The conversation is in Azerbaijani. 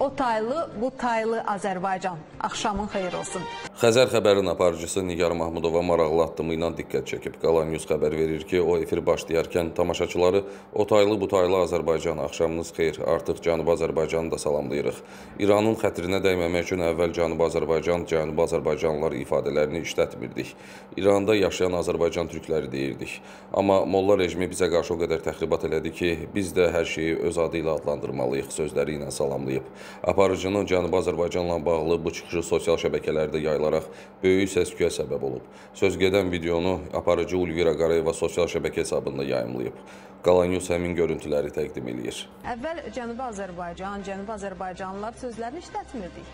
O taylı, bu taylı Azərbaycan. Axşamın xeyir olsun. Xəzər xəbərin aparıcısı Nigar Mahmudova maraqlı addımı ilə diqqət çəkib. Qalan News xəbər verir ki, o efir başlayarkən tamaşaçıları o taylı bu taylı Azərbaycan axşamınız xeyir, artıq Cənubi Azərbaycanı da salamlayırıq. İranın xətrinə dəyməmək üçün əvvəl Cənubi Azərbaycan, Cənubi Azərbaycanlılar ifadələrini işlətmirdik. İranda yaşayan Azərbaycan türkləri deyirdik. Amma molla rejimi bizə qarşı o qədər təxribat elədi ki, biz də hər şeyi öz adı ilə adlandırmalıyıq sözləri ilə salamlayıb. Aparıcının Cənubi Azərbaycanla bağlı bu çıxışı sosial şəbəkələrdə yayılaraq böyük səs-küyə səbəb olub. Söz gedən videonu aparıcı Ulvira Qarayeva sosial şəbəkə hesabında yayımlayıb. Qalan News həmin görüntüləri təqdim eləyir. Əvvəl Cənubi Azərbaycan, Cənubi Azərbaycanlılar sözlərini işlətmirdik.